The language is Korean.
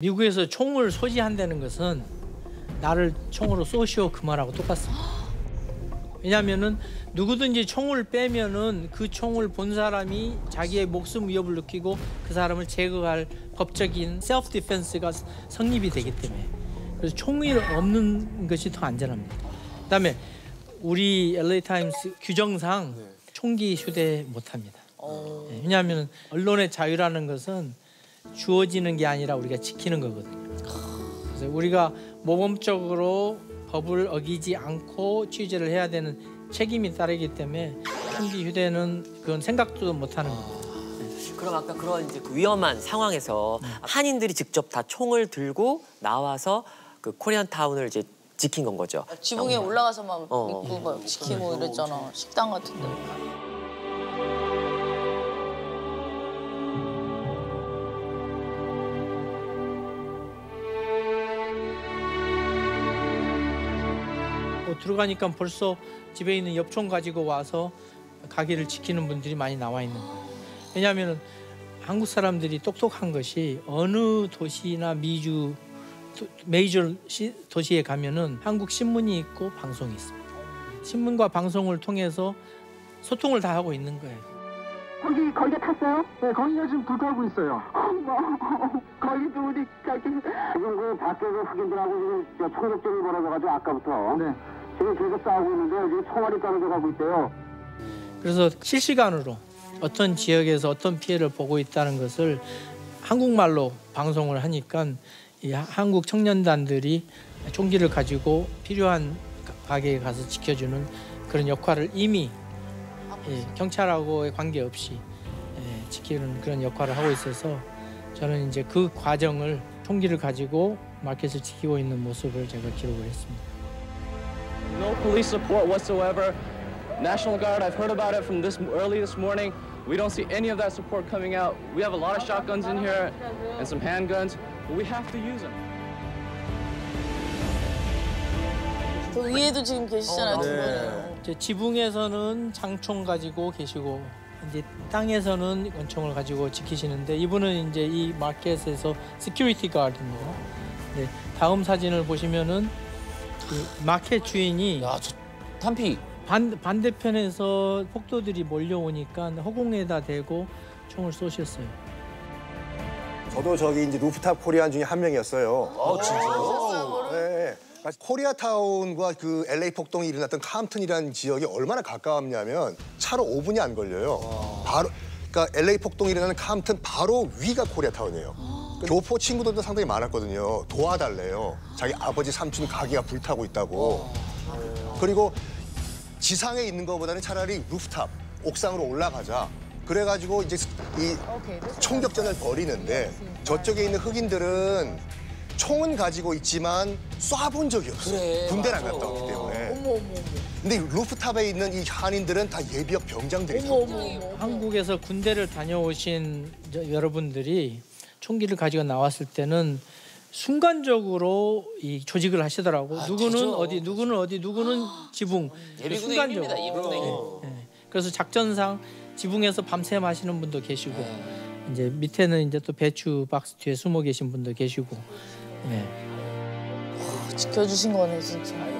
미국에서 총을 소지한다는 것은 나를 총으로 쏘시오 그 말하고 똑같습니다. 왜냐하면은 누구든지 총을 빼면은 그 총을 본 사람이 자기의 목숨 위협을 느끼고 그 사람을 제거할 법적인 self defense가 성립이 되기 때문에 그래서 총이 없는 것이 더 안전합니다. 그다음에 우리 LA 타임스 규정상 총기 휴대 못합니다. 예, 왜냐하면 언론의 자유라는 것은 주어지는 게 아니라 우리가 지키는 거거든요. 그래서 우리가 모범적으로 법을 어기지 않고 취재를 해야 되는 책임이 따르기 때문에 총기 휴대는 그건 생각도 못 하는 겁니다. 그럼 아까 그런 이제 그 위험한 상황에서 한인들이 직접 다 총을 들고 나와서 그 코리안 타운을 이제 지킨 건 거죠. 지붕에 올라가서만 어. 믿고 막 지키고 이랬잖아. 식당 같은 데. 뭐 들어가니까 벌써 집에 있는 엽총 가지고 와서 가게를 지키는 분들이 많이 나와 있는 거예요. 왜냐하면 한국 사람들이 똑똑한 것이 어느 도시나 미주 도- 메이저 시- 도시에 가면은 한국 신문이 있고 방송이 있습니다. 신문과 방송을 통해서 소통을 다 하고 있는 거예요. 거기 거기가 탔어요? 네, 거기가 지금 불타고 있어요. 거기도 우리 저기 지금 그 밖에서 흑인들하고 지금 저 총격전이 벌어져가지고 아까부터 네. 지금 계속 싸우고 있는데 지금 총알이 떨어져 가고 있대요. 그래서 실시간으로 어떤 지역에서 어떤 피해를 보고 있다는 것을 한국말로 방송을 하니까 이 하- 한국 청년단들이 총기를 가지고 필요한 가- 가게에 가서 지켜주는 그런 역할을 이미 예, 경찰하고의 관계없이 예, 지키는 그런 역할을 하고 있어서 저는 이제 그 과정을 총기를 가지고 마켓을 지키고 있는 모습을 제가 기록을 했습니다. No police support whatsoever. National Guard, I've heard about it from this early this morning. We don't see any of that support coming out. We have a lot of shotguns in here and some handguns, but we have to use them. 그 위에도 지금 계시잖아요. 두 분은. 이제 지붕에서는 장총 가지고 계시고 이제 땅에서는 권총을 가지고 지키시는데 이분은 이제 이 마켓에서 시큐리티 가드입니다. 네, 다음 사진을 보시면은 그 마켓 주인이 야, 저 탄피 반, 반대편에서 폭도들이 몰려오니까 허공에다 대고 총을 쏘셨어요. 저도 저기 이제 rooftop Korean 중에 한 명이었어요. 아, 진짜요? 네. 코리아타운과 그 LA 폭동이 일어났던 캄튼이라는 지역이 얼마나 가까웠냐면 차로 5분이 안 걸려요. 바로 그러니까 LA 폭동이 일어나는 캄튼 바로 위가 코리아타운이에요. 교포 친구들도 상당히 많았거든요. 도와달래요. 자기 아버지 삼촌 가게가 불타고 있다고. 그리고 지상에 있는 것보다는 차라리 루프탑 옥상으로 올라가자. 그래가지고 이제 이 총격전을 벌이는데 저쪽에 있는 흑인들은 총은 가지고 있지만 쏴본 적이 없어요. 그래, 군대를 안 맞아. 갔다 왔기 때문에. 어머 어머 근데 이 루프탑에 있는 이 한인들은 다 예비역 병장들이 어머 어머 어머. 한국에서 군대를 다녀오신 저 여러분들이 총기를 가지고 나왔을 때는 순간적으로 이 조직을 하시더라고. 누구는 되죠. 어디, 누구는 어디, 누구는 지붕. 예비군의 힘입니다. 예비군의 힘. 예. 그래서 작전상 지붕에서 밤샘 하시는 분도 계시고 이제 밑에는 이제 또 배추 박스 뒤에 숨어 계신 분도 계시고. 예. 지켜주신 거네 진짜.